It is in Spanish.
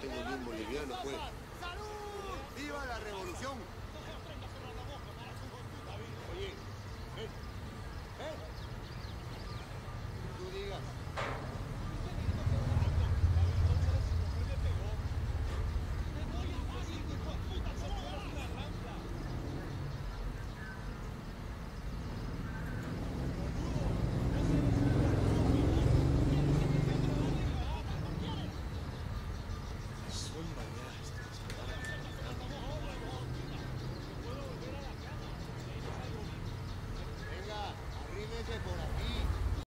tengo ni un boliviano, pues. ¡Salud! ¡Viva la revolución! ချက်ပုံလာဒီ